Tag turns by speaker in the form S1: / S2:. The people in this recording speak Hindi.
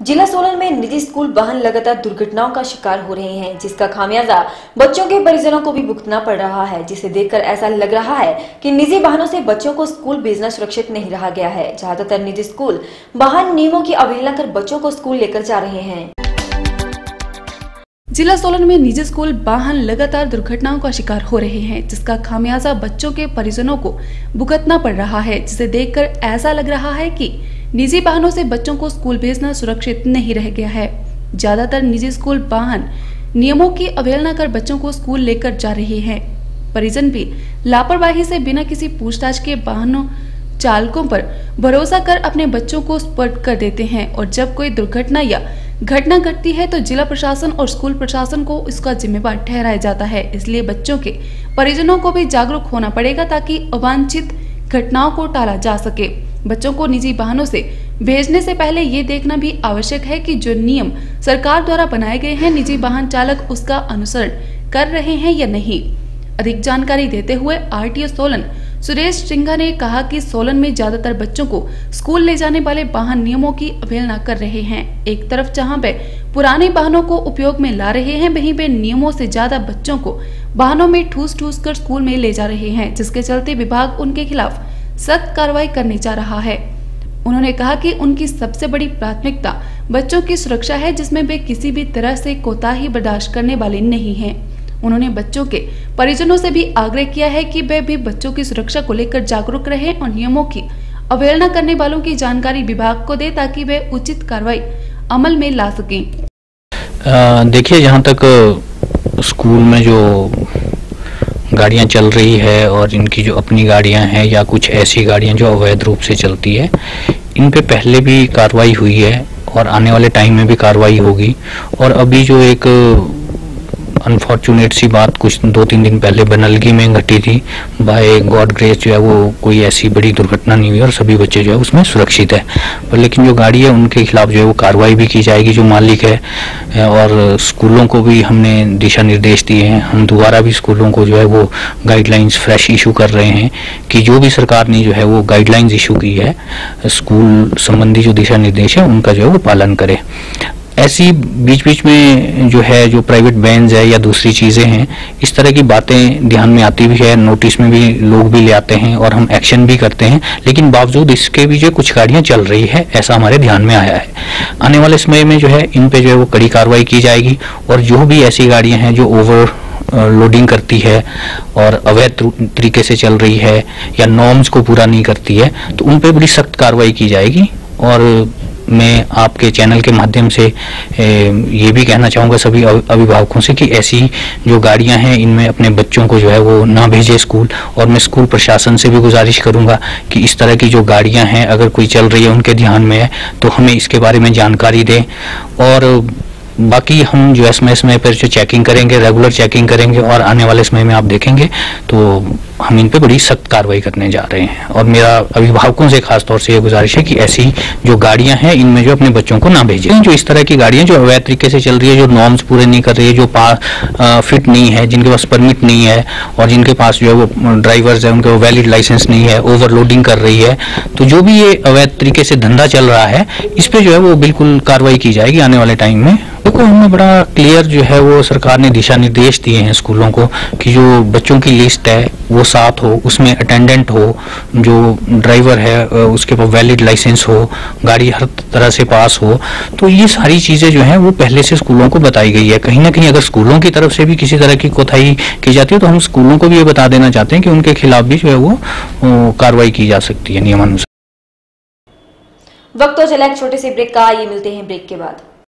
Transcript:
S1: जिला सोलन में निजी स्कूल वाहन लगातार दुर्घटनाओं का शिकार हो रहे हैं, जिसका खामियाजा बच्चों के परिजनों को भी भुगतना पड़ रहा है, जिसे देखकर ऐसा लग रहा है कि निजी वाहनों से बच्चों को स्कूल भेजना सुरक्षित नहीं रहा गया है। ज़्यादातर निजी स्कूल वाहन नियमों की अवहेलना कर बच्चों को स्कूल लेकर जा रहे हैं।
S2: जिला सोलन में निजी स्कूल वाहन लगातार दुर्घटनाओं का शिकार हो रहे हैं, जिसका खामियाजा बच्चों के परिजनों को भुगतना पड़ रहा है, जिसे देखकर ऐसा लग रहा है कि निजी वाहनों से बच्चों को स्कूल भेजना सुरक्षित नहीं रह गया है। ज़्यादातर निजी स्कूल वाहन नियमों की अवहेलना कर बच्चों को स्कूल लेकर जा रहे हैं। परिजन भी लापरवाही से बिना किसी पूछताछ के वाहनों चालकों पर भरोसा कर अपने बच्चों को स्पर्ट कर देते हैं और जब कोई दुर्घटना या घटना घटती है तो जिला प्रशासन और स्कूल प्रशासन को इसका जिम्मेवार ठहराया जाता है। इसलिए बच्चों के परिजनों को भी जागरूक होना पड़ेगा ताकि अवांछित घटनाओं को टाला जा सके। बच्चों को निजी वाहनों से भेजने से पहले ये देखना भी आवश्यक है कि जो नियम सरकार द्वारा बनाए गए हैं, निजी वाहन चालक उसका अनुसरण कर रहे हैं या नहीं। अधिक जानकारी देते हुए आरटीओ सोलन, सुरेश सिंघा ने कहा कि सोलन में ज़्यादातर बच्चों को स्कूल ले जाने वाले वाहन नियमों की अवहेलना कर रहे हैं। एक तरफ़ जहाँ वे पुराने वाहनों को उपयोग में ला रहे हैं, वहीं वे नियमों से ज़्यादा बच्चों को वाहनों में ठूस ठूस कर स्कूल में ले जा रहे हैं, जिसके चलते विभाग उनके खिलाफ सख्त कार्रवाई करने जा रहा है उन्होंने कहा कि उनकी सबसे बड़ी प्राथमिकता बच्चों की सुरक्षा है, जिसमें वे किसी भी तरह से कोताही बर्दाश्त करने वाले नहीं हैं। उन्होंने बच्चों के परिजनों से भी आग्रह किया है कि वे भी बच्चों की सुरक्षा को लेकर जागरूक रहें और नियमों की अवहेलना करने वालों की जानकारी विभाग को दे, ताकि वे उचित कार्रवाई अमल में ला सकें
S3: देखिए जहाँ तक स्कूल में जो गाड़ियाँ चल रही है और इनकी जो अपनी गाड़ियाँ हैं या कुछ ऐसी गाड़ियाँ जो अवैध रूप से चलती है, इन पे पहले भी कार्रवाई हुई है और आने वाले टाइम में भी कार्रवाई होगी। और अभी जो एक अनफॉर्चुनेट सी बात कुछ दो तीन दिन पहले बनलगी में घटी थी। बाय गॉड ग्रेस जो है वो कोई ऐसी बड़ी दुर्घटना नहीं हुई और सभी बच्चे जो है उसमें सुरक्षित है। पर लेकिन जो गाड़ी है उनके खिलाफ जो है वो कार्रवाई भी की जाएगी जो मालिक है। और स्कूलों को भी हमने दिशा निर्देश दिए हैं। हम दोबारा भी स्कूलों को जो है वो गाइडलाइंस फ्रेश इशू कर रहे हैं कि जो भी सरकार ने जो है वो गाइडलाइंस इशू की है, स्कूल संबंधी जो दिशा निर्देश है, उनका जो है वो पालन करे। ऐसी बीच बीच में जो है, जो प्राइवेट बैंस है या दूसरी चीज़ें हैं, इस तरह की बातें ध्यान में आती भी है नोटिस में भी लोग भी ले आते हैं और हम एक्शन भी करते हैं, लेकिन बावजूद इसके भी जो कुछ गाड़ियाँ चल रही है, ऐसा हमारे ध्यान में आया है। आने वाले समय में जो है, इन पे जो है वो कड़ी कार्रवाई की जाएगी और जो भी ऐसी गाड़ियाँ हैं जो ओवर लोडिंग करती है और अवैध तरीके से चल रही है या नॉर्म्स को पूरा नहीं करती है तो उन पर बड़ी सख्त कार्रवाई की जाएगी और मैं आपके चैनल के माध्यम से ये भी कहना चाहूँगा सभी अभिभावकों से कि ऐसी जो गाड़ियाँ हैं, इनमें अपने बच्चों को जो है वो ना भेजे स्कूल। और मैं स्कूल प्रशासन से भी गुजारिश करूँगा कि इस तरह की जो गाड़ियाँ हैं, अगर कोई चल रही है, उनके ध्यान में है तो हमें इसके बारे में जानकारी दें। और बाकी हम जो समय समय पर जो चेकिंग करेंगे रेगुलर चेकिंग करेंगे और आने वाले समय में आप देखेंगे तो हम इन पे बड़ी सख्त कार्रवाई करने जा रहे हैं। और मेरा अभिभावकों से खास तौर से ये गुजारिश है कि ऐसी जो गाड़ियाँ हैं इनमें जो अपने बच्चों को ना भेजें। जो इस तरह की गाड़ियाँ जो अवैध तरीके से चल रही है जो नॉर्म्स पूरे नहीं कर रही है जो आ, फिट नहीं है जिनके पास परमिट नहीं है और जिनके पास जो है वो ड्राइवर्स है उनके वैलिड लाइसेंस नहीं है ओवरलोडिंग कर रही है तो जो भी ये अवैध तरीके से धंधा चल रहा है इस पर जो है वो बिल्कुल कार्रवाई की जाएगी आने वाले टाइम में। देखो हमें बड़ा क्लियर जो है वो सरकार ने दिशा निर्देश दिए हैं स्कूलों को कि जो बच्चों की लिस्ट है, वो साथ हो, उसमें अटेंडेंट हो, जो ड्राइवर है उसके पास वैलिड लाइसेंस हो, गाड़ी हर तरह से पास हो तो ये सारी चीज़ें जो हैं वो पहले से स्कूलों को बताई गई है। कहीं ना कहीं अगर स्कूलों की तरफ़ से भी किसी तरह की कोताही की जाती है तो हम स्कूलों को भी ये बता देना चाहते हैं कि उनके खिलाफ भी जो है वो कार्रवाई की जा सकती है नियमानुसार।
S1: वक्त तो चला एक छोटे से ब्रेक का, ये मिलते हैं ब्रेक के बाद।